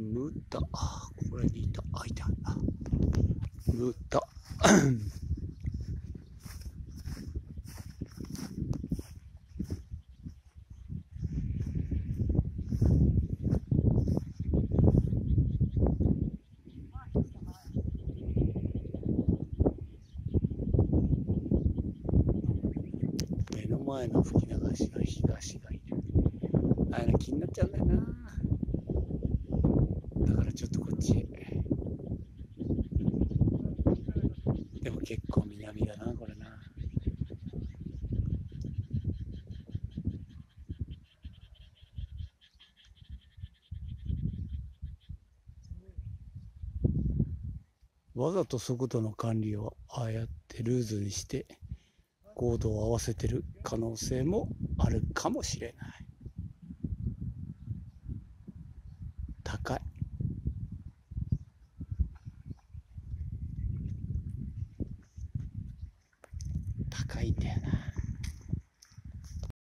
ムタ、これにいた、あ、いた。ムタ。目の前の吹き流しの東がいる。あれ気になっちゃうんだよな。からちょっとこっち。でも結構南だな、これな。わざと速度の管理をああやってルーズにして高度を合わせてる可能性もあるかもしれない高い高いんだよな。